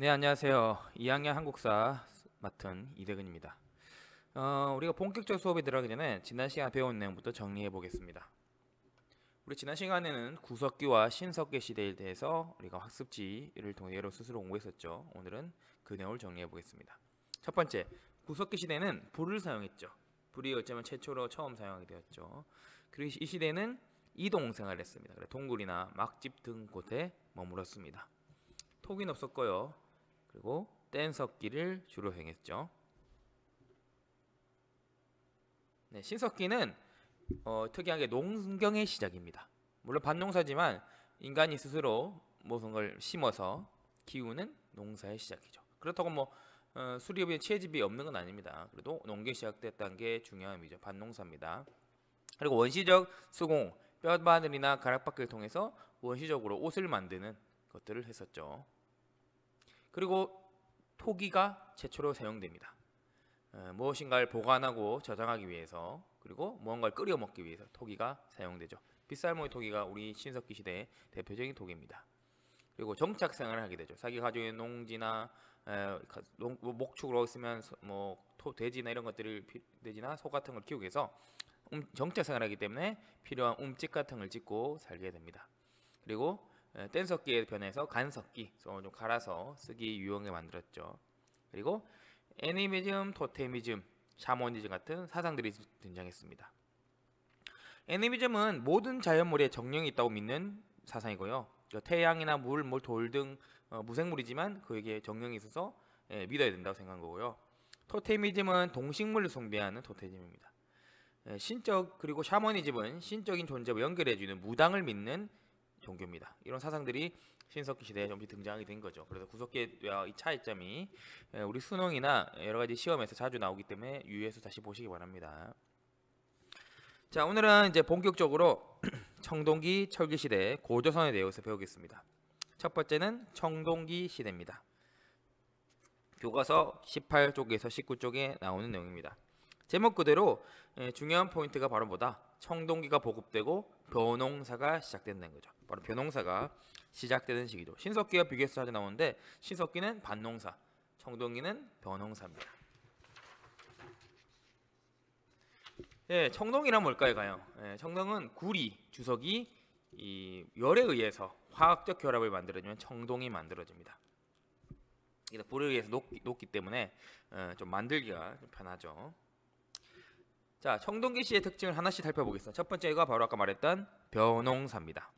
네 안녕하세요. 2학년 한국사 맡은 이대근입니다. 어, 우리가 본격적 수업에 들어가기 전에 지난 시간 배운 내용부터 정리해 보겠습니다. 우리 지난 시간에는 구석기와 신석기 시대에 대해서 우리가 학습지를 통해 여러 스스로 공부했었죠. 오늘은 그 내용을 정리해 보겠습니다. 첫 번째, 구석기 시대는 불을 사용했죠. 불이 어쩌면 최초로 처음 사용하게 되었죠. 그리고 이 시대는 이동 생활을 했습니다. 동굴이나 막집 등 곳에 머물었습니다. 톡은 없었고요. 그리고 뗀석기를 주로 행했죠. 네, 신석기는 어, 특이하게 농경의 시작입니다. 물론 반농사지만 인간이 스스로 무슨 걸 심어서 키우는 농사의 시작이죠. 그렇다고 뭐 어, 수리업에 채집이 없는 건 아닙니다. 그래도 농계 시작됐다는 게 중요한 의미죠. 반농사입니다. 그리고 원시적 수공, 뼈바늘이나 가락바퀴를 통해서 원시적으로 옷을 만드는 것들을 했었죠. 그리고 토기가 최초로 사용됩니다. 어, 무엇인가를 보관하고 저장하기 위해서 그리고 무언가를 끓여 먹기 위해서 토기가 사용되죠. 빗살모의 토기가 우리 신석기 시대의 대표적인 토기입니다. 그리고 정착 생활을 하게 되죠. 자기 가족의 농지나 에, 농, 뭐 목축으로 있으면 뭐 토, 돼지나 이런 것들을 돼지나 소 같은 걸 키우기 위해서 음, 정착 생활하기 때문에 필요한 움집 같은 걸 짓고 살게 됩니다. 그리고 뗀석기에 변해서 간석기, 좀 갈아서 쓰기 유용하게 만들었죠. 그리고 애니미즘, 토테미즘, 샤머니즘 같은 사상들이 등장했습니다. 애니미즘은 모든 자연물에 정령이 있다고 믿는 사상이고요. 태양이나 물, 물, 돌등 어, 무생물이지만 그에게 정령이 있어서 예, 믿어야 된다고 생각한 거고요. 토테미즘은 동식물을 숭배하는 토테즘입니다. 예, 신적 그리고 샤머니즘은 신적인 존재와 연결해주는 무당을 믿는 종교입니다. 이런 사상들이 신석기 시대에 좀 등장하게 된 거죠. 그래서 구석기와 이 차이점이 우리 수능이나 여러 가지 시험에서 자주 나오기 때문에 유의해서 다시 보시기 바랍니다. 자, 오늘은 이제 본격적으로 청동기 철기 시대 고조선에 대해서 배우겠습니다. 첫 번째는 청동기 시대입니다. 교과서 18쪽에서 19쪽에 나오는 내용입니다. 제목 그대로 중요한 포인트가 바로 뭐다? 청동기가 보급되고 벼농사가 시작된다는 거죠. 바로 벼농사가 시작되는 시기죠. 신석기와 비교해서 자주 나오는데 신석기는 반농사, 청동기는 벼농사입니다. 예, 청동이란 뭘까요, 가요? 예, 청동은 구리, 주석이 이 열에 의해서 화학적 결합을 만들어주면 청동이 만들어집니다. 이게 불에 의해서 녹기, 녹기 때문에 어, 좀 만들기가 좀 편하죠. 자, 청동기 씨의 특징을 하나씩 살펴보겠습니다. 첫 번째가 바로 아까 말했던 벼농사입니다.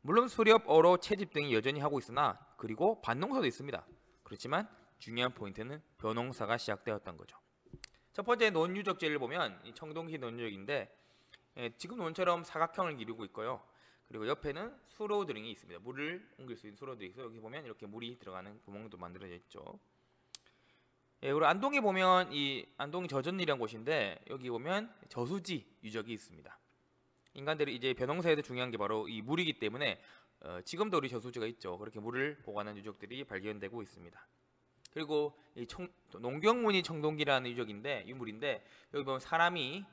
물론 수렵, 어로, 채집 등이 여전히 하고 있으나 그리고 반농사도 있습니다. 그렇지만 중요한 포인트는 벼농사가 시작되었던 거죠. 첫 번째 논유적지를 보면 이 청동기 논유적인데 예, 지금 논처럼 사각형을 이루고 있고요. 그리고 옆에는 수로드링이 있습니다. 물을 옮길 수 있는 수로드링이 있어요. 여기 보면 이렇게 물이 들어가는 구멍도 만들어져 있죠. 예, 그리고 안동에 보면 이 안동이 저전리라는 곳인데 여기 보면 저수지 유적이 있습니다. 인간들이 이제 벼농사에도 중요한 게 바로 이 물이기 때문에 어, 지금도 우리 저수지가 있죠. 그렇게 물을 보관하는 유적들이 발견되고 있습니다. 그리고 이 청, 농경문이 청동기라는 유적인데 유물인데 여기 보면 사람이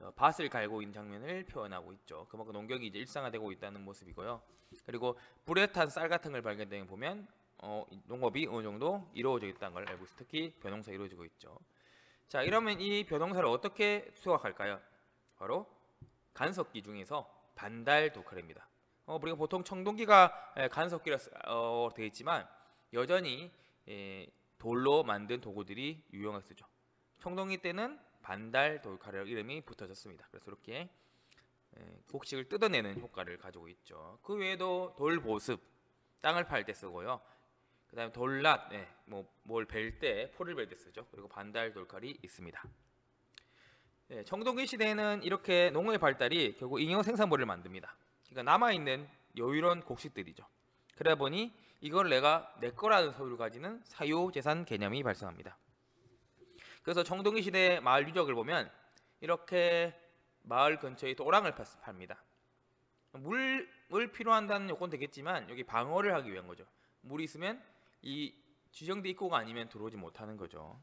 어, 밭을 갈고 있는 장면을 표현하고 있죠. 그만큼 농경이 이제 일상화되고 있다는 모습이고요. 그리고 불에 탄 쌀 같은 걸 발견되면 보면 어, 농업이 어느 정도 이루어져 있다는 걸 알고 있어 특히 벼농사 이루어지고 있죠. 자, 이러면 이 벼농사를 어떻게 수확할까요? 바로 간석기 중에서 반달 도칼입니다. 어, 우리가 보통 청동기가 간석기라 어, 되어 있지만 여전히 예, 돌로 만든 도구들이 유용하게 쓰죠. 청동기 때는 반달 돌칼이라는 이름이 붙어졌습니다. 그래서 이렇게 예, 곡식을 뜯어내는 효과를 가지고 있죠. 그 외에도 돌보습, 땅을 팔 때 쓰고요. 그 다음에 돌랏, 네, 뭐뭘 벨 때, 포를 벨 때 쓰죠. 그리고 반달 돌칼이 있습니다. 네, 청동기 시대에는 이렇게 농업의 발달이 결국 잉여 생산물을 만듭니다. 그러니까 남아 있는 여유로운 곡식들이죠. 그러다 보니 이걸 내가 내 거라는 소유를 가지는 사유 재산 개념이 발생합니다. 그래서 청동기 시대 마을 유적을 보면 이렇게 마을 근처에 도랑을 팝니다. 물을 필요한다는 요건 되겠지만 여기 방어를 하기 위한 거죠. 물이 있으면 이 지정돼 입구가 아니면 들어오지 못하는 거죠.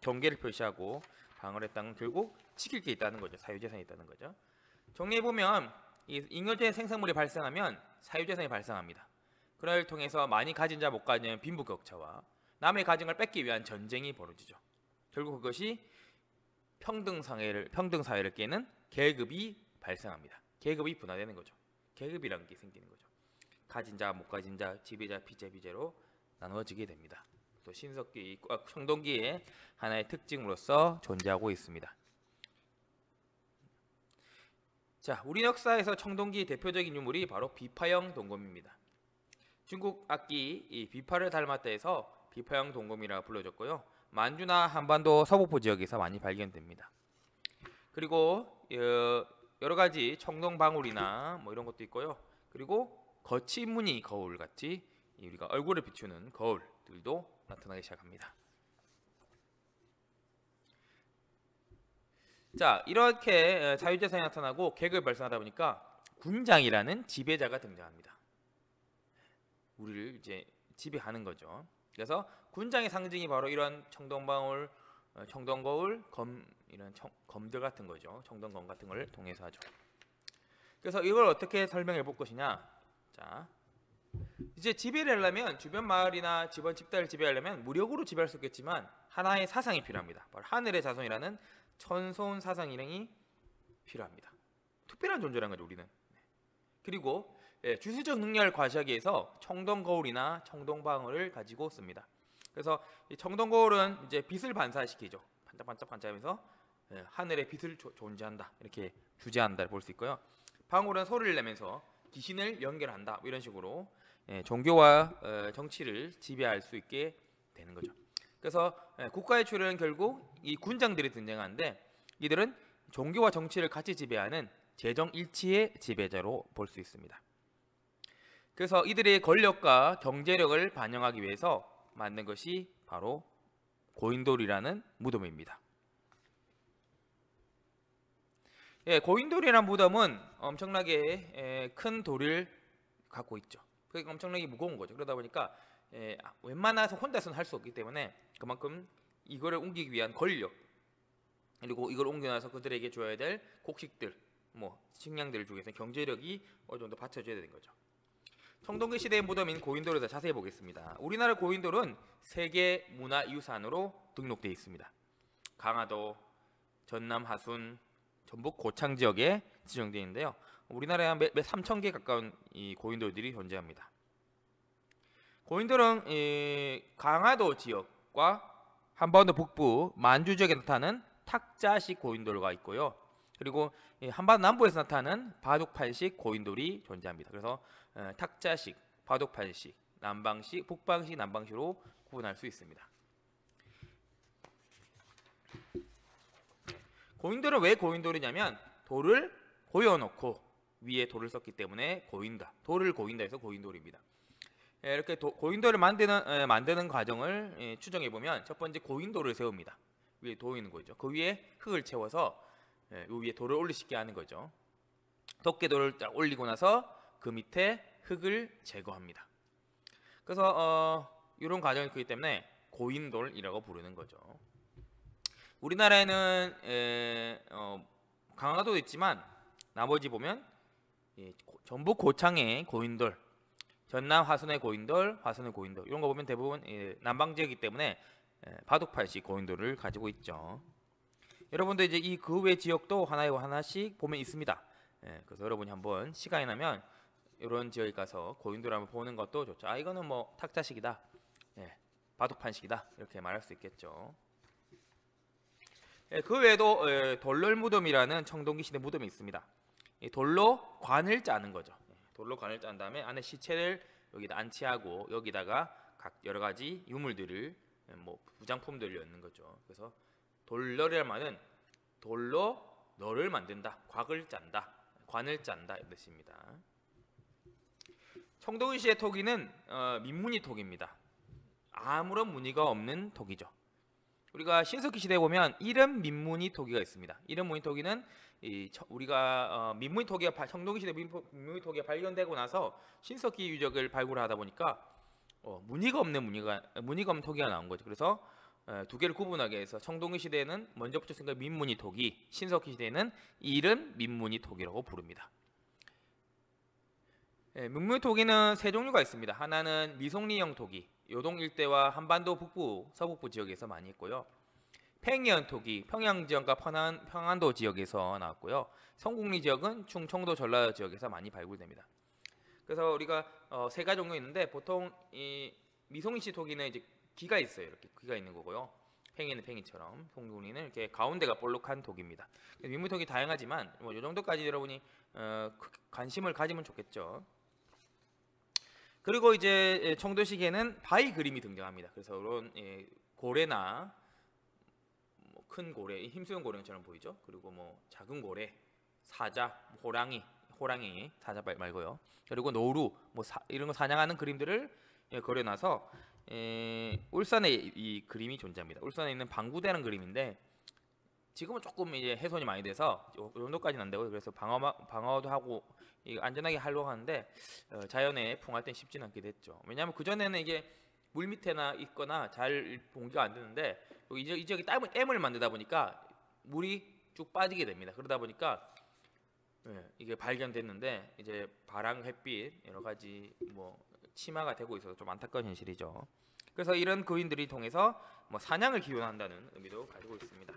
경계를 표시하고 방어를 했다는 결국 지킬 게 있다는 거죠. 사유재산이 있다는 거죠. 정리해 보면 이 잉여제 생산물이 발생하면 사유재산이 발생합니다. 그를 통해서 많이 가진 자 못 가진 빈부격차와 남의 가진 걸 뺏기 위한 전쟁이 벌어지죠. 결국 그것이 평등 사회를 평등 사회를 깨는 계급이 발생합니다. 계급이 분화되는 거죠. 계급이라는 게 생기는 거죠. 가진 자, 못 가진 자, 지배자, 피제 비제로 나누어지게 됩니다. 또 신석기, 아, 청동기의 하나의 특징으로서 존재하고 있습니다. 자, 우리 역사에서 청동기의 대표적인 유물이 바로 비파형 동검입니다. 중국 악기 이 비파를 닮았다 해서 비파형 동검이라 불러졌고요. 만주나 한반도 서북부 지역에서 많이 발견됩니다. 그리고 어, 여러 가지 청동 방울이나 뭐 이런 것도 있고요. 그리고 거치 무늬 거울 같이 이 우리가 얼굴을 비추는 거울 들도 나타나기 시작합니다. 자 이렇게 어, 자유재산이 나타나고 계급이 발생하다 보니까 군장이라는 지배자가 등장합니다. 우리를 이제 지배하는 거죠. 그래서 군장의 상징이 바로 이런 청동방울, 어, 청동거울, 검 이런 청, 검들 같은 거죠. 청동검 같은 걸 통해서 하죠. 그래서 이걸 어떻게 설명해 볼 것이냐? 자, 이제 지배를 하려면 주변 마을이나 집안 집단을 지배하려면 무력으로 지배할 수 있겠지만 하나의 사상이 필요합니다. 바로 하늘의 자손이라는 천손 사상 일행이 필요합니다. 특별한 존재라는 거죠, 우리는. 그리고 예, 주수적 능력을 과시하기 위해서 청동 거울이나 청동 방울을 가지고 씁니다. 그래서 이 청동 거울은 이제 빛을 반사시키죠. 반짝반짝 반짝하면서 예, 하늘의 빛을 조, 존재한다 이렇게 주제한다 볼 수 있고요. 방울은 소리를 내면서 귀신을 연결한다 뭐 이런 식으로 예, 종교와 어, 정치를 지배할 수 있게 되는 거죠. 그래서 예, 국가의 출현은 결국 이 군장들이 등장하는데 이들은 종교와 정치를 같이 지배하는 재정 일치의 지배자로 볼 수 있습니다. 그래서 이들의 권력과 경제력을 반영하기 위해서 만든 것이 바로 고인돌이라는 무덤입니다. 예, 고인돌이라는 무덤은 엄청나게 예, 큰 돌을 갖고 있죠. 그러니까 엄청나게 무거운 거죠. 그러다 보니까 예, 웬만해서 혼자서는 할 수 없기 때문에 그만큼 이거를 옮기기 위한 권력 그리고 이걸 옮겨놔서 그들에게 줘야 될 곡식들, 뭐 주기 위해서 경제력이 어느 정도 받쳐줘야 되는 거죠. 청동기 시대의 무덤인 고인돌에 대해서 자세히 보겠습니다. 우리나라 고인돌은 세계 문화유산으로 등록되어 있습니다. 강화도, 전남 하순, 전북 고창 지역에 지정되어 있는데요. 우리나라에 한 3천 개 가까운 이 고인돌들이 존재합니다. 고인돌은 이 강화도 지역과 한반도 북부 만주 지역에 나타나는 탁자식 고인돌과 있고요. 그리고 한반도 남부에서 나타나는 바둑판식 고인돌이 존재합니다. 그래서 어, 탁자식, 바둑판식, 남방식, 북방식, 남방식으로 구분할 수 있습니다. 고인돌은 왜 고인돌이냐면 돌을 고여놓고 위에 돌을 썼기 때문에 고인다. 돌을 고인다 해서 고인돌입니다. 예, 이렇게 도, 고인돌을 만드는 에, 만드는 과정을 예, 추정해 보면 첫 번째 고인돌을 세웁니다. 위에 도이는 거죠. 그 위에 흙을 채워서 예, 요 위에 돌을 올리시게 하는 거죠. 덮개돌을 딱 올리고 나서 그 밑에 흙을 제거합니다. 그래서 어, 이런 과정이 있기 때문에 고인돌이라고 부르는 거죠. 우리나라에는 에, 어, 강화도도 있지만 나머지 보면 예, 고, 전북 고창의 고인돌, 전남 화순의 고인돌, 화순의 고인돌 이런 거 보면 대부분 예, 남방 지역이기 때문에 예, 바둑판식 고인돌을 가지고 있죠. 여러분도 이제 이 그 외 지역도 하나에 하나씩 보면 있습니다. 예, 그래서 여러분이 한번 시간이 나면 이런 지역에 가서 고인돌 한번 보는 것도 좋죠. 아 이거는 뭐 탁자식이다, 예, 바둑판식이다 이렇게 말할 수 있겠죠. 예, 그 외에도 예, 돌롤 무덤이라는 청동기 시대 무덤이 있습니다. 이 돌로 관을 짜는 거죠. 예, 돌로 관을 짠 다음에 안에 시체를 여기다 안치하고 여기다가 각 여러 가지 유물들을 예, 뭐 부장품들을 넣는 거죠. 그래서 돌널이란 말은 돌로 너를 만든다, 곽을 짠다, 관을 짠다 이 뜻입니다. 청동기 시의 토기는 어, 민무늬 토기입니다. 아무런 무늬가 없는 토기죠. 우리가 신석기 시대에 보면 이름 민무늬 토기가 있습니다. 이름 무늬 토기는 이 우리가 어, 민무늬 토기가 청동기 시대 민무늬 토기가 발견되고 나서 신석기 유적을 발굴하다 보니까 어, 무늬가 없는 무늬가 무늬가 없는 토기가 나온 거죠. 그래서 어, 두 개를 구분하게 해서 청동기 시대에는 먼저 붙였으니까 민무늬 토기, 신석기 시대에는 이름 민무늬 토기라고 부릅니다. 예, 문물토기는 세 종류가 있습니다. 하나는 미송리형 토기, 요동 일대와 한반도 북부, 서북부 지역에서 많이 있고요. 팽이형 토기, 평양 지역과 평안, 평안도 지역에서 나왔고요. 성국리 지역은 충청도 전라도 지역에서 많이 발굴됩니다. 그래서 우리가 어, 세 가지 종류 있는데 보통 이 미송이씨 토기는 이제 귀가 있어요. 이렇게 귀가 있는 거고요. 팽이는 팽이처럼 송국리는 이렇게 가운데가 볼록한 독입니다. 민물톡이 다양하지만 뭐이 정도까지 여러분이 어, 크- 관심을 가지면 좋겠죠. 그리고 이제 예, 청도시계는 바위 그림이 등장합니다. 그래서 이런 예, 고래나 뭐 큰 고래, 이 힘수용 고래처럼 보이죠. 그리고 뭐 작은 고래, 사자, 호랑이, 호랑이 사자 말- 말고요. 그리고 노루, 뭐 사- 이런 거 사냥하는 그림들을 예, 그려놔서 에, 울산에 이, 이 그림이 존재합니다. 울산에 있는 방구대라는 그림인데 지금은 조금 이제 훼손이 많이 돼서 요 정도까지는 안 되고요. 그래서 방어 방어도 하고 이 안전하게 하려고 하는데 어, 자연에 풍할 땐 쉽지는 않게 됐죠. 왜냐하면 그 전에는 이게 물 밑에나 있거나 잘 공기가 안 되는데 여기 이, 지역- 이 지역이 땀을 댐을 만들다 보니까 물이 쭉 빠지게 됩니다. 그러다 보니까 예, 이게 발견됐는데 이제 바람, 햇빛 여러 가지 뭐 침하가 되고 있어서 좀 안타까운 현실이죠. 그래서 이런 그인들이 통해서 뭐 사냥을 기원한다는 의미도 가지고 있습니다.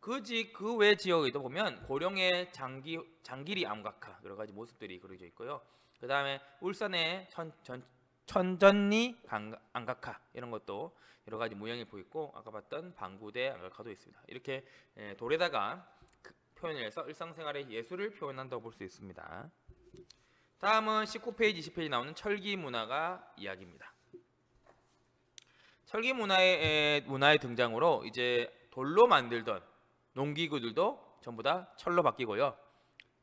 그지 그외 지역에도 보면 고령의 장기 장기리 암각화 여러 가지 모습들이 그려져 있고요. 그 다음에 울산의 천, 전, 천전리 강- 암각화 이런 것도 여러 가지 모양이 보이고 아까 봤던 방구대 암각화도 있습니다. 이렇게 예, 돌에다가 그 표현을 해서 일상생활의 예술을 표현한다고 볼 수 있습니다. 다음은 19페이지, 20페이지 나오는 철기 문화가 이야기입니다. 철기 문화의 에, 문화의 등장으로 이제 돌로 만들던 농기구들도 전부 다 철로 바뀌고요.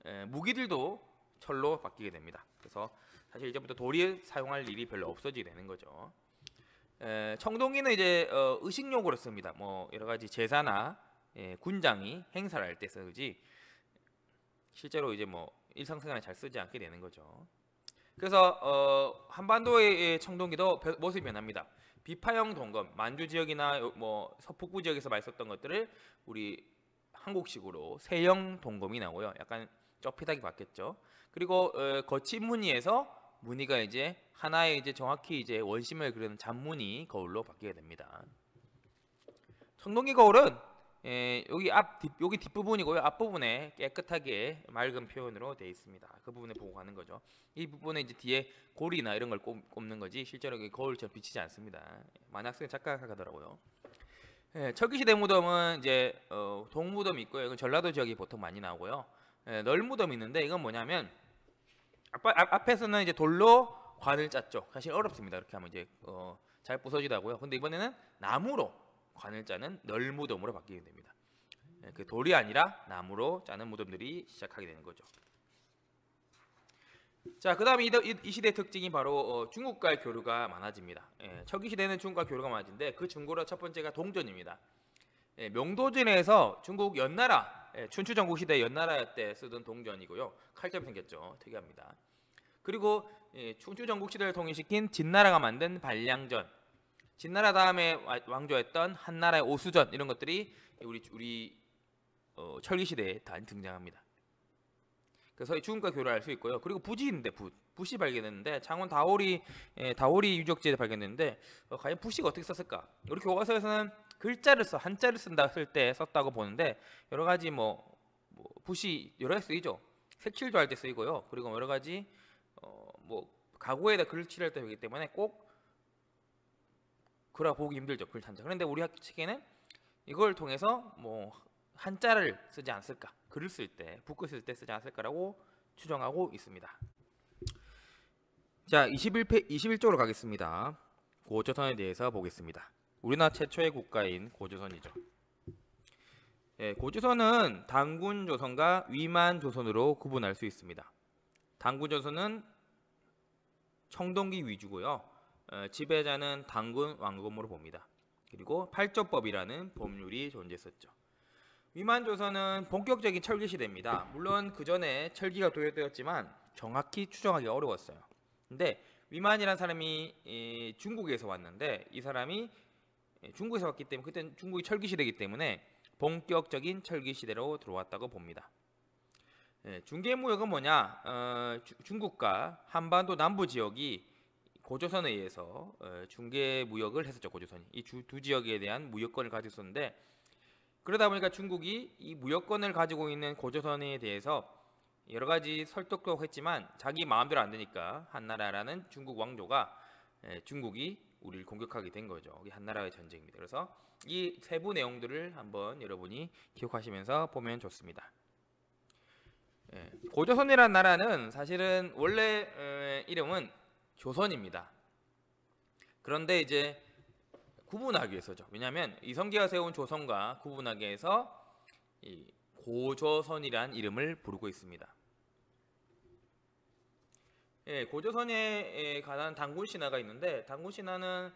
에, 무기들도 철로 바뀌게 됩니다. 그래서 사실 이제부터 돌이 사용할 일이 별로 없어지게 되는 거죠. 에, 청동기는 이제 어, 의식용으로 씁니다. 뭐 여러 가지 제사나 예, 군장이 행사를 할 때 쓰지 실제로 이제 뭐 일상생활에 잘 쓰지 않게 되는 거죠. 그래서 어, 한반도의 청동기도 벼- 모습이 변합니다. 비파형 동검, 만주 지역이나 요- 뭐 서북부 지역에서 많이 썼던 것들을 우리 한국식으로 세형 동검이 나오고요. 약간 좁히다기 바뀌었죠. 그리고 어, 거친 무늬에서 무늬가 이제 하나의 이제 정확히 이제 원심을 그리는 잔무늬 거울로 바뀌게 됩니다. 청동기 거울은 예, 여기 앞 뒷, 여기 뒷부분이고요. 앞부분에 깨끗하게 맑은 표현으로 되어 있습니다. 그 부분에 보고 가는 거죠. 이 부분에 이제 뒤에 고리나 이런 걸 꼽, 는 거지 실제로 거울처럼 비치지 않습니다. 많은 학생이 착각하더라고요. 예, 철기시대 무덤은 이제 어, 동무덤이 있고요. 이건 전라도 지역이 보통 많이 나오고요. 예, 널무덤이 있는데 이건 뭐냐면 앞, 앞, 앞 에서는 이제 돌로 관을 짰죠. 사실 어렵습니다. 이렇게 하면 이제 어, 잘 부서지다고요. 근데 이번에는 나무로 관을 짜는 널무덤으로 바뀌게 됩니다. 예, 그 돌이 아니라 나무로 짜는 무덤들이 시작하게 되는 거죠. 자, 그 다음에 이, 이, 이 시대 특징이 바로 어, 중국과의 교류가 많아집니다. 예, 철기 시대는 중국과 교류가 많아진데 그 중고로 첫 번째가 동전입니다. 예, 명도전에서 중국 연나라 예, 춘추 전국 시대 연나라 때 쓰던 동전이고요. 칼집이 생겼죠. 특이합니다. 그리고 예, 춘추 전국 시대를 통일시킨 진나라가 만든 반량전, 진나라 다음에 와- 왕조했던 한나라의 오수전 이런 것들이 우리 우리 어, 철기 시대에 다 등장합니다. 그래서 이 중국과 교류할 수 있고요. 그리고 붓이인데 붓, 붓이 발견됐는데 창원 다오리 예, 다오리 유적지에 발견됐는데 어, 과연 붓이가 어떻게 썼을까? 우리 교과서에서는 글자를 써 한자를 쓴다 쓸 때 썼다고 보는데 여러 가지 뭐, 뭐 붓이 여러 개 쓰이죠. 색칠도 할 때 쓰이고요. 그리고 여러 가지 어, 뭐 가구에다 글을 칠할 때 되기 때문에 꼭 글아 보기 힘들죠 글 한자. 그런데 우리 학교 책에는 이걸 통해서 뭐 한자를 쓰지 않았을까? 글을 쓸 때, 붓글 쓸때 쓰지 않았을까라고 추정하고 있습니다. 자, 21페 21쪽으로 가겠습니다. 고조선에 대해서 보겠습니다. 우리나라 최초의 국가인 고조선이죠. 예, 고조선은 당군 조선과 위만 조선으로 구분할 수 있습니다. 당군 조선은 청동기 위주고요. 어, 지배자는 당군 왕검으로 봅니다. 그리고 팔조법이라는 법률이 존재했었죠. 위만 조선은 본격적인 철기 시대입니다. 물론 그 전에 철기가 도입되었지만 정확히 추정하기 어려웠어요. 근데 위만이라는 사람이 이, 중국에서 왔는데 이 사람이 예, 중국에서 왔기 때문에 그때 중국이 철기 시대이기 때문에 본격적인 철기 시대로 들어왔다고 봅니다. 예, 중개무역은 뭐냐? 어, 주- 중국과 한반도 남부 지역이 고조선에 의해서 어, 중개무역을 했었죠. 고조선이 이 두 지역에 대한 무역권을 가지고 있었는데 그러다 보니까 중국이 이 무역권을 가지고 있는 고조선에 대해서 여러 가지 설득도 했지만 자기 마음대로 안 되니까 한나라라는 중국 왕조가 예, 중국이 우리를 공격하게 된 거죠. 이게 한나라의 전쟁입니다. 그래서 이 세부 내용들을 한번 여러분이 기억하시면서 보면 좋습니다. 예, 고조선이라는 나라는 사실은 원래 에, 이름은 조선입니다. 그런데 이제 구분하기 위해서죠. 왜냐하면 이성계가 세운 조선과 구분하기 위해서 이 고조선이란 이름을 부르고 있습니다. 예, 고조선에 관한 단군 신화가 있는데 단군 신화는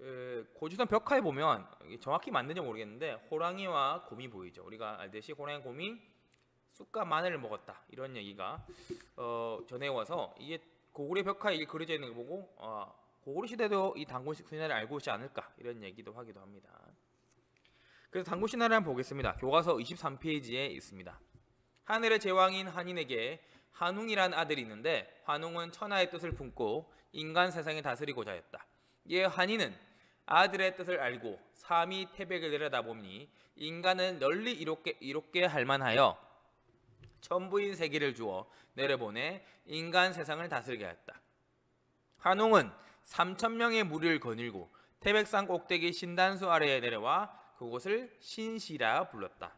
에, 고조선 벽화에 보면 정확히 맞는지 모르겠는데 호랑이와 곰이 보이죠. 우리가 알듯이 호랑이 곰이 쑥과 마늘을 먹었다 이런 얘기가 어, 전해 와서 이게 고구려 벽화에 이게 그려져 있는 거 보고 어, 고구려 시대도 이 단군 신화를 알고 있지 않을까 이런 얘기도 하기도 합니다. 그래서 단군 신화를 한번 보겠습니다. 교과서 23페이지에 있습니다. 하늘의 제왕인 한인에게 한웅이란 아들이 있는데 한웅은 천하의 뜻을 품고 인간 세상에 다스리고자 했다. 이에 한인은 아들의 뜻을 알고 삼위 태백을 내려다보니 인간은 널리 이롭게, 이롭게 할 만하여 천부인 세계를 주어 내려보내 인간 세상을 다스리게 하였다. 한웅은 3천 명의 무리를 거닐고 태백산 꼭대기 신단수 아래에 내려와 그곳을 신시라 불렀다.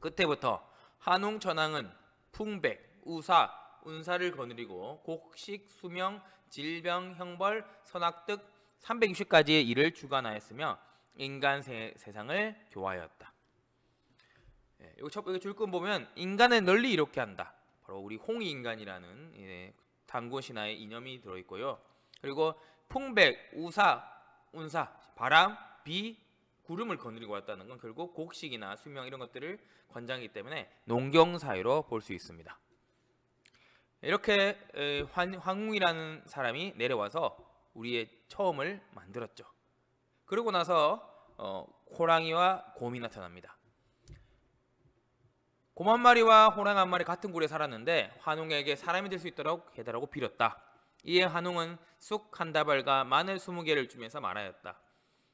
그때부터 한웅 천왕은 풍백, 우사, 운사를 거느리고 곡식, 수명, 질병, 형벌, 선악득 360가지의 일을 주관하였으며 인간 세, 세상을 교화하였다. 예, 여기 첫 여기 줄건 보면 인간을 널리 이롭게 한다. 바로 우리 홍이 인간이라는 예, 단군 신화의 이념이 들어 있고요. 그리고 풍백, 우사, 운사, 바람, 비, 구름을 거느리고 왔다는 건 결국 곡식이나 수명 이런 것들을 권장하기 때문에 농경 사회로 볼 수 있습니다. 이렇게 황웅이라는 사람이 내려와서 우리의 처음을 만들었죠. 그러고 나서 어, 호랑이와 곰이 나타납니다. 곰 한 마리와 호랑 한 마리 같은 굴에 살았는데 환웅에게 사람이 될 수 있도록 해달라고 빌었다. 이에 환웅은 쑥 한 다발과 마늘 스무 개를 주면서 말하였다.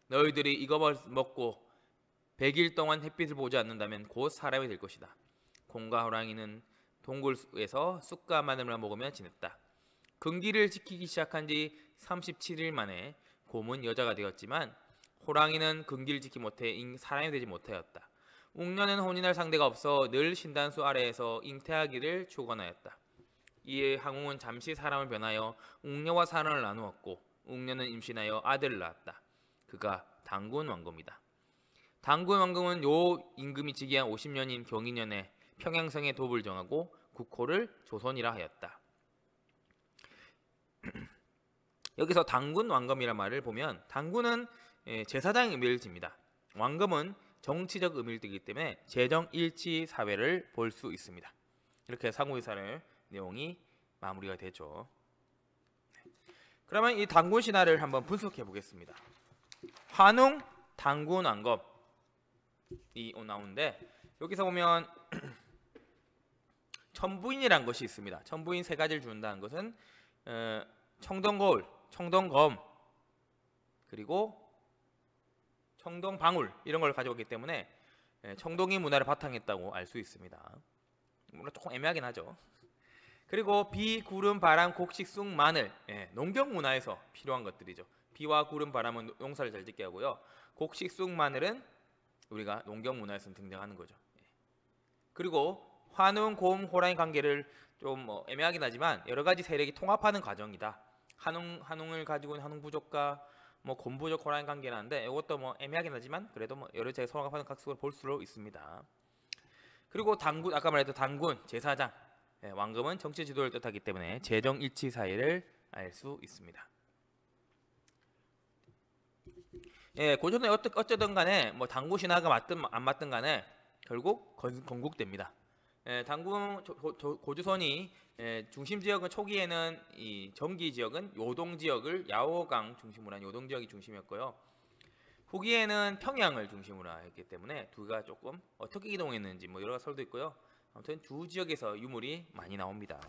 너희들이 이거 먹고 100일 동안 햇빛을 보지 않는다면 곧 사람이 될 것이다. 곰과 호랑이는 동굴에서 쑥과 마늘만 먹으며 지냈다. 금기를 지키기 시작한 지 37일 만에 곰은 여자가 되었지만 호랑이는 금기를 지키지 못해 잉- 사람이 되지 못하였다. 웅녀는 혼인할 상대가 없어 늘 신단수 아래에서 잉태하기를 축원하였다. 이에 항웅은 잠시 사람을 변하여 웅녀와 사람을 나누었고 웅녀는 임신하여 아들을 낳았다. 그가 당군 왕검이다. 당군 왕검은 요 임금이 즉위한 50년인 경인년에 평양성의 도읍을 정하고 국호를 조선이라 하였다. 여기서 당군 왕검이란 말을 보면 당군은 예, 제사장의 의미를 집니다. 왕검은 정치적 의미를 띠기 때문에 재정 일치 사회를 볼 수 있습니다. 이렇게 상호이사를 내용이 마무리가 되죠. 그러면 이 당군 신화를 한번 분석해 보겠습니다. 환웅, 당군, 왕검 이 나오는데 여기서 보면 천부인이라는 것이 있습니다. 천부인 세 가지를 준다는 것은 어, 청동거울, 청동검 그리고 청동방울 이런 걸 가져오기 때문에 예, 청동이 문화를 바탕했다고 알 수 있습니다. 물론 조금 애매하긴 하죠. 그리고 비, 구름, 바람, 곡식, 쑥, 마늘 예, 농경 문화에서 필요한 것들이죠. 비와 구름, 바람은 농사를 잘 짓게 하고요. 곡식, 쑥, 마늘은 우리가 농경 문화에서 등장하는 거죠. 예. 그리고 환웅, 곰, 호랑이 관계를 좀 뭐 애매하긴 하지만 여러 가지 세력이 통합하는 과정이다. 한웅 한웅을 가지고 있는 한웅 부족과 뭐 곰 부족 호랑이 관계라는데 이것도 뭐 애매하긴 하지만 그래도 뭐 여러 제 통합하는 각색을 볼수 있습니다. 그리고 당군 아까 말했던 당군 제사장 예, 왕금은 정치 지도를 뜻하기 때문에 재정 일치 사이를 알 수 있습니다. 예, 고전에 어쩌든 간에 뭐 당구 신화가 맞든 안 맞든 간에 결국 건, 건국됩니다. 예, 조- 고조선이 예, 중심 지역은 초기에는 이 정기 지역은 요동 지역을 야오강 중심으로 한 요동 지역이 중심이었고요. 후기에는 평양을 중심으로 했기 때문에 두 개가 조금 어떻게 이동했는지 뭐 여러 설도 있고요. 아무튼 두 지역에서 유물이 많이 나옵니다.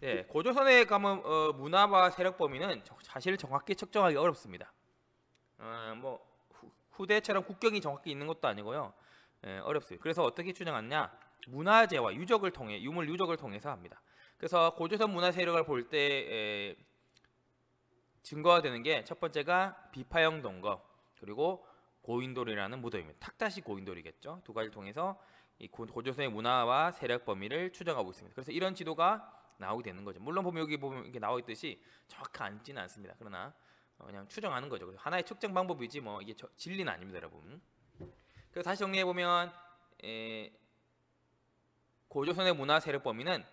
네, 고조선에 가면 어, 문화와 세력 범위는 저- 사실 정확히 측정하기 어렵습니다. 어, 뭐 후, 후대처럼 국경이 정확히 있는 것도 아니고요. 예, 어렵습니다. 그래서 어떻게 추정하냐? 문화재와 유적을 통해 유물 유적을 통해서 합니다. 그래서 고조선 문화 세력을 볼 때 증거가 되는 게 첫 번째가 비파형 동거 그리고 고인돌이라는 무덤입니다. 탁다시 고인돌이겠죠. 두 가지를 통해서 이 고- 고조선의 문화와 세력 범위를 추정하고 있습니다. 그래서 이런 지도가 나오게 되는 거죠. 물론 보면 여기 보면 이렇게 나와 있듯이 정확히 않지는 않습니다. 그러나 어, 그냥 추정하는 거죠. 하나의 측정 방법이지 뭐 이게 저- 진리는 아닙니다, 여러분. 그래서 다시 정리해 보면 고조선의 문화 세력 범위는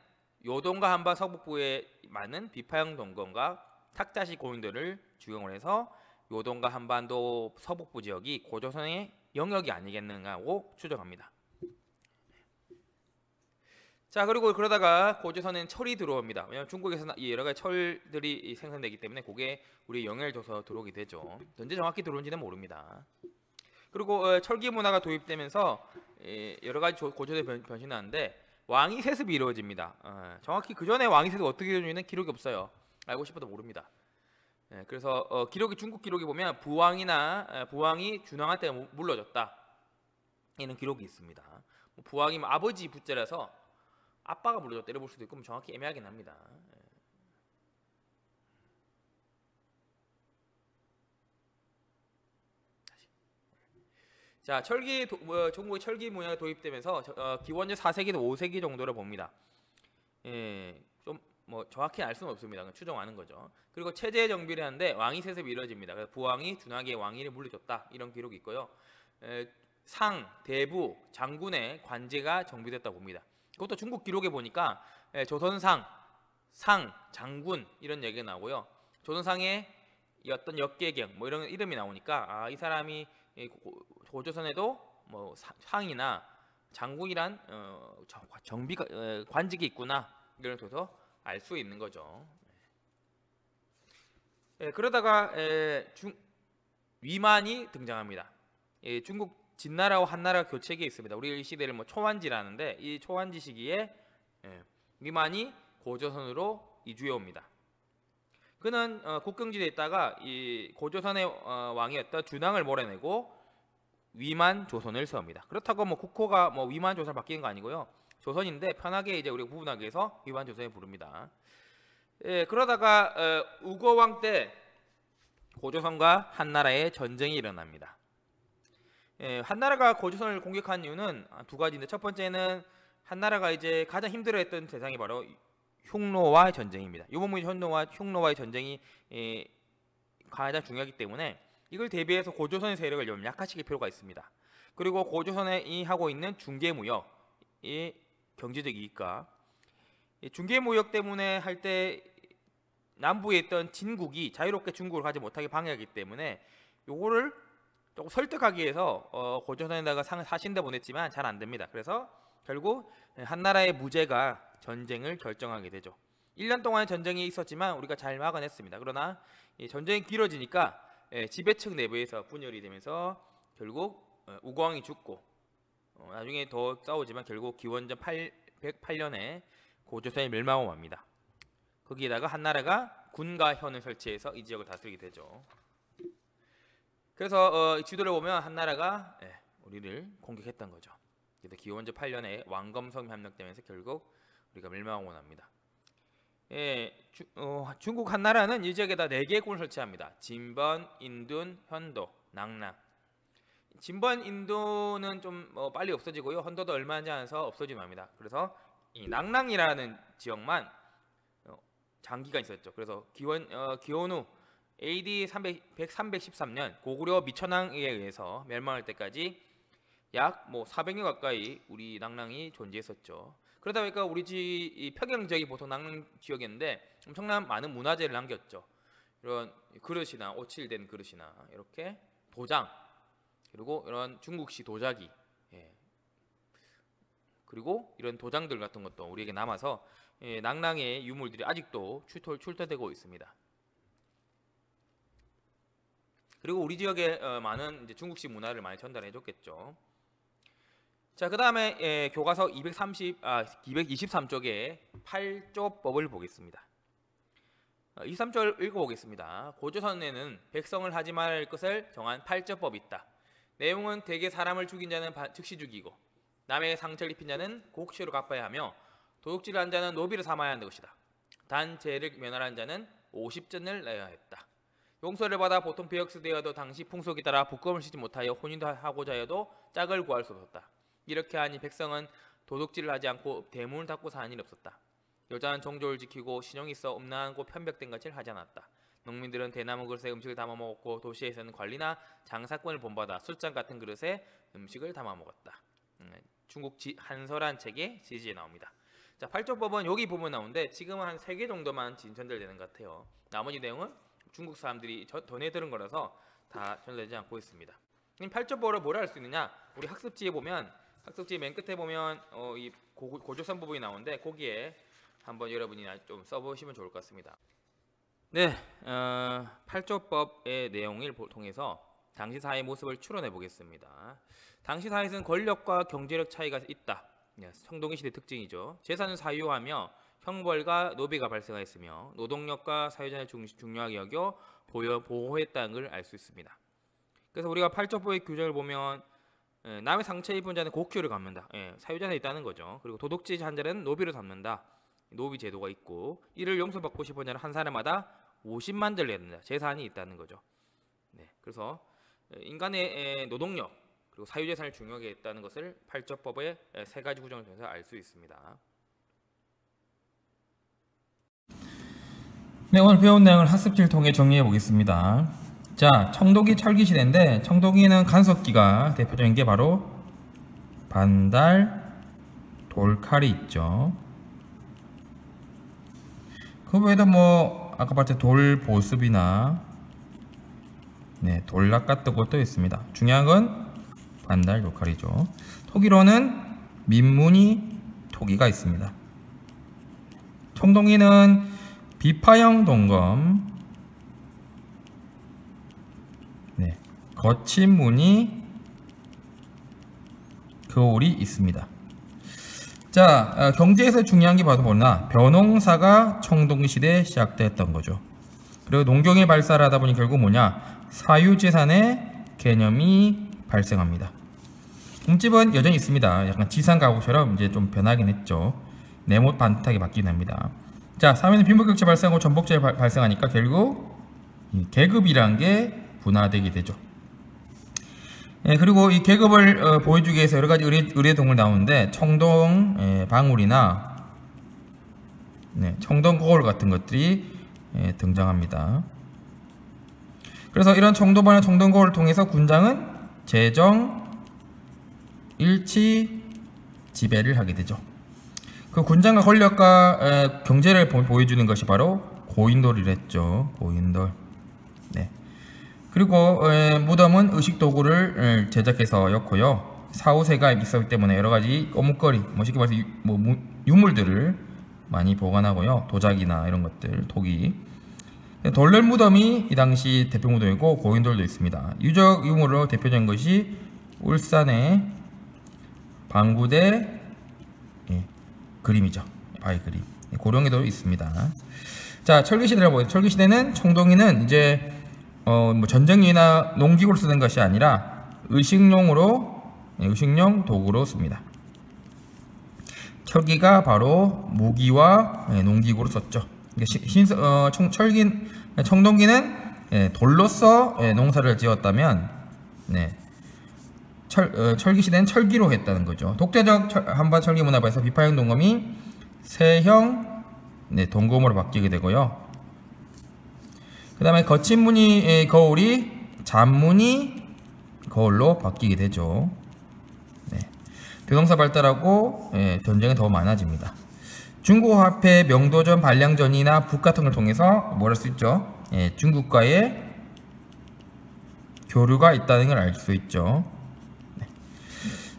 요동과 한반 서북부에 많은 비파형 동건과 탁자시 고인들을 주경을 해서 요동과 한반도 서북부 지역이 고조선의 영역이 아니겠는가고 추정합니다. 자 그리고 그러다가 고조선은 철이 들어옵니다. 왜냐하면 중국에서 나- 이 여러 가지 철들이 생산되기 때문에 그게 우리 영향을 줘서 들어오게 되죠. 언제 정확히 들어온지는 모릅니다. 그리고 어, 철기 문화가 도입되면서 예, 여러 가지 변, 변신하는데 왕위 세습이 이루어집니다. 어, 정확히 그 전에 왕위 세습 어떻게 되는지는 기록이 없어요. 알고 싶어도 모릅니다. 예, 그래서 어, 기록이 중국 기록에 보면 부왕이나 에, 부왕이 준왕한테 무- 물러졌다. 이런 기록이 있습니다. 뭐 부왕이 뭐 아버지 부자라서 아빠가 물러졌다 이래 볼 수도 있고 뭐 정확히 애매하긴 합니다. 예. 자 철기 도, 뭐, 중국의 철기 문화가 도입되면서 저- 어, 기원전 4세기도 5세기 정도를 봅니다. 예, 좀 뭐 정확히 알 수는 없습니다. 추정하는 거죠. 그리고 체제 정비를 하는데 왕위 세습이 이루어집니다. 그래서 부왕이 준하게 왕위를 물려줬다 이런 기록이 있고요. 에, 상, 대부, 장군의 관제가 정비됐다 봅니다. 그것도 중국 기록에 보니까 에, 조선상, 상, 장군 이런 얘기가 나오고요. 조선상의 이 어떤 역계경 뭐 이런 이름이 나오니까 아, 이 사람이 고조선에도 뭐 사- 상이나 장군이란 어, 정- 정비가 어, 관직이 있구나 이걸 통해서 알 수 있는 거죠. 예, 그러다가 에, 중 위만이 등장합니다. 예, 중국 진나라와 한나라 교체기에 있습니다. 우리 이 시대를 뭐 초환지라는데 이 초환지 시기에 예, 위만이 고조선으로 이주해 옵니다. 그는 어, 국경지대에 있다가 이 고조선의 어, 왕이었던 준왕을 몰아내고 위만 조선을 세웁니다. 그렇다고 뭐 국호가 뭐 위만 조선 바뀌는 거 아니고요. 조선인데 편하게 이제 우리가 구분하기 위해서 위만 조선에 부릅니다. 예, 그러다가 어, 우거왕 때 고조선과 한나라의 전쟁이 일어납니다. 예, 한나라가 고조선을 공격한 이유는 아, 두 가지인데 첫 번째는 한나라가 이제 가장 힘들어했던 대상이 바로 흉노와 전쟁입니다. 이 부분이 흉노와 흉노와의 전쟁이 예, 가장 중요하기 때문에 이걸 대비해서 고조선의 세력을 좀 약화시킬 필요가 있습니다. 그리고 고조선이 하고 있는 중개무역, 이 경제적 이익과 이 중개무역 때문에 할 때 남부에 있던 진국이 자유롭게 중국을 가지 못하게 방해하기 때문에 요거를 조금 설득하기 위해서 어, 고조선에다가 상- 사신대 보냈지만 잘 안 됩니다. 그래서 결국 한나라의 무죄가 전쟁을 결정하게 되죠. 1년 동안의 전쟁이 있었지만 우리가 잘 막아냈습니다. 그러나 이 전쟁이 길어지니까 예, 지배층 내부에서 분열이 되면서 결국 어, 우광이 죽고 어, 나중에 더 싸우지만 결국 기원전 8, 108년에 고조선이 멸망하고 맙니다. 거기에다가 한나라가 군과 현을 설치해서 이 지역을 다스리게 되죠. 그래서 어, 지도를 보면 한나라가 예, 우리를 공격했던 거죠. 그래서 기원전 8년에 왕검성이 함락되면서 결국 우리가 멸망하고 납니다. 예, 주, 어, 중국 한나라는 이 지역에다 네 개의 군을 설치합니다. 진번, 인둔, 현도, 낙랑. 진번, 인도는 좀 어, 빨리 없어지고요. 헌도도 얼마 하지 않아서 없어지고 맙니다. 그래서 이 낙랑이라는 지역만 어, 장기가 있었죠. 그래서 기원 어, 기원후 AD 300, 313년 고구려 미천왕에 의해서 멸망할 때까지 약 뭐 400년 가까이 우리 낙랑이 존재했었죠. 그러다 보니까 우리 지이 평양 지역이 보통 낙랑 지역이었는데 엄청난 많은 문화재를 남겼죠. 이런 그릇이나 오칠된 그릇이나 이렇게 도장 그리고 이런 중국식 도자기 예. 그리고 이런 도장들 같은 것도 우리에게 남아서 예, 낙랑의 유물들이 아직도 출토, 출토되고 있습니다. 그리고 우리 지역에 어, 많은 이제 중국식 문화를 많이 전달해 줬겠죠. 자, 그 다음에 예, 교과서 230 아, 223쪽에 8조법을 보겠습니다. 23절 어, 읽어보겠습니다. 고조선에는 백성을 하지 말 것을 정한 8조법이 있다. 내용은 대개 사람을 죽인 자는 즉시 죽이고 남의 상처를 입힌 자는 곡시로 갚아야 하며 도둑질을 한 자는 노비를 삼아야 하는 것이다. 단 죄를 면할한 자는 50전을 내야 했다. 용서를 받아 보통 배역수되어도 당시 풍속에 따라 복검을 쉬지 못하여 혼인도 하고자 해도 짝을 구할 수 없었다. 이렇게 하니 백성은 도둑질을 하지 않고 대문을 닫고 사는 일이 없었다. 여자는 정조를 지키고 신용이 있어 음란하고 편벽된 것을 하지 않았다. 농민들은 대나무 그릇에 음식을 담아 먹었고 도시에서는 관리나 장사권을 본받아 술잔 같은 그릇에 음식을 담아 먹었다. 음, 중국 지, 한설한 책에 지지에 나옵니다. 자, 8조법은 여기 보면 나오는데 지금은 한 3개 정도만 진전되는 것 같아요. 나머지 내용은 중국 사람들이 전해 들은 거라서 다 전달되지 않고 있습니다. 8조법으로 뭘할수 있느냐? 우리 학습지에 보면 학습지 맨 끝에 보면 어, 이 고, 고조선 부분이 나오는데 거기에 한번 여러분이 좀 써보시면 좋을 것 같습니다. 네, 어, 8조법의 내용을 통해서 당시 사회의 모습을 추론해 보겠습니다. 당시 사회에서는 권력과 경제력 차이가 있다. 네, 청동기 시대 특징이죠. 재산을 사유하며 형벌과 노비가 발생하였으며 노동력과 사유자를 중요하게 여겨 보호했다는 걸 알 수 있습니다. 그래서 우리가 8조법의 규정을 보면 예, 남의 상처 입은 자는 곡효를 갚는다. 예, 사유자는 있다는 거죠. 그리고 도둑질 한 자는 노비를 잡는다. 노비 제도가 있고 이를 용서받고 싶은 자는 한 사람마다 50만 들 내야 된다. 재산이 있다는 거죠. 네, 그래서 예, 인간의 노동력 그리고 사유재산을 중요하게 했다는 것을 8조법의 세 가지 구정을 통해서 알 수 있습니다. 네, 오늘 배운 내용을 학습지를 통해 정리해 보겠습니다. 자, 청동기 철기 시대인데 청동기는 간섭기가 대표적인 게 바로 반달, 돌칼이 있죠. 그 외에도 뭐 아까 봤을 돌 보습이나 네, 돌락 같은 것도 있습니다. 중요한 건 반달 돌칼이죠. 토기로는 민무늬 토기가 있습니다. 청동기는 비파형 동검 거친 무늬 거울이 있습니다. 자, 어, 경제에서 중요한 게 바로 뭐냐? 벼농사가 청동시대에 시작됐던 거죠. 그리고 농경이 발달을 하다 보니 결국 뭐냐? 사유재산의 개념이 발생합니다. 홈집은 여전히 있습니다. 약간 지상 가구처럼 이제 좀 변하긴 했죠. 네못 반듯하게 바뀌긴 합니다. 자, 사회는 빈부격차 발생하고 전복제 발생하니까 결국 계급이란 게 분화되게 되죠. 예, 그리고 이 계급을 어, 보여주기 위해서 여러 가지 의뢰, 의뢰동을 나오는데 청동 예, 방울이나 네, 청동 거울 같은 것들이 예, 등장합니다. 그래서 이런 청도반의 청동 거울을 통해서 군장은 재정, 일치, 지배를 하게 되죠. 그 군장과 권력과 에, 경제를 보, 여주는 것이 바로 고인돌이랬죠. 고인돌. 네. 그리고 무덤은 의식 도구를 제작해서 였고요. 사후세가 있었기 때문에 여러 가지 꼬뭇거리, 뭐 쉽게 말해서 유, 뭐 유물들을 많이 보관하고요. 도자기나 이런 것들, 토기. 돌렬 무덤이 이 당시 대표 무덤이고 고인돌도 있습니다. 유적 유물로 대표적인 것이 울산의 방구대 예, 그림이죠. 바위 그림. 고령에도 있습니다. 자, 철기시대라고 보요 철기시대는 청동이는 이제 어, 뭐 전쟁이나 농기구로 쓰는 것이 아니라 의식용으로 예, 의식용 도구로 씁니다. 철기가 바로 무기와 예, 농기구로 썼죠. 신, 어, 청, 철기, 청동기는 예, 돌로서 예, 농사를 지었다면 네, 철, 어, 철기 시대는 철기로 했다는 거죠. 독재적 철, 한반 철기 문화에서 비파형 동검이 세형 네, 동검으로 바뀌게 되고요. 그 다음에 거친 무늬의 거울이 잔무늬 거울로 바뀌게 되죠. 네. 교동사 발달하고 예, 전쟁이 더 많아집니다. 중국 화폐 명도전, 반량전이나 북 같은 걸 통해서 뭘 할 수 있죠? 예, 중국과의 교류가 있다는 걸 알 수 있죠.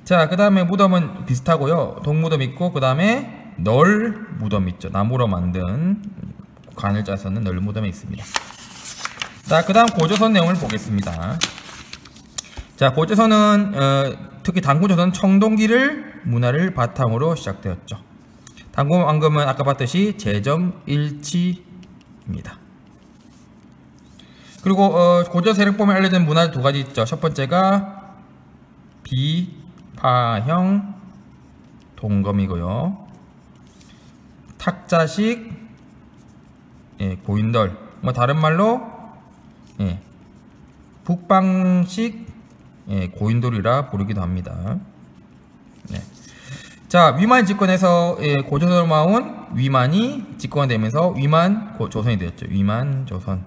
네. 자, 그 다음에 무덤은 비슷하고요. 동무덤 있고, 그 다음에 널 무덤 있죠. 나무로 만든 관을 짜서는 널 무덤이 있습니다. 자, 그 다음 고조선 내용을 보겠습니다. 자, 고조선은 어, 특히 당군조선 청동기를 문화를 바탕으로 시작되었죠. 당군 왕금은 아까 봤듯이 재점 일치입니다. 그리고 어, 고조 세력범에 알려진 문화 두 가지 있죠. 첫 번째가 비 파형 동검이고요. 탁자식 예, 고인돌 뭐 다른 말로 예, 북방식 예, 고인돌이라 부르기도 합니다. 네. 자 위만 집권해서 예, 고조선으로 나온 위만이 집권되면서 위만 고, 조선이 되었죠. 위만 조선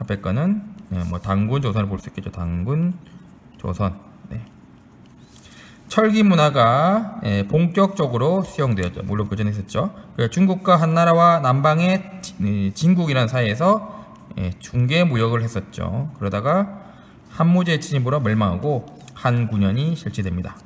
앞에 거는 예, 뭐 당군 조선을 볼 수 있겠죠. 당군 조선 네. 철기 문화가 예, 본격적으로 수용되었죠. 물론 그 전에 있었죠. 그래서 중국과 한나라와 남방의 진국이라는 사이에서 예, 중개 무역을 했었죠. 그러다가 한무제 침입으로 멸망하고 한 9년이 실시됩니다.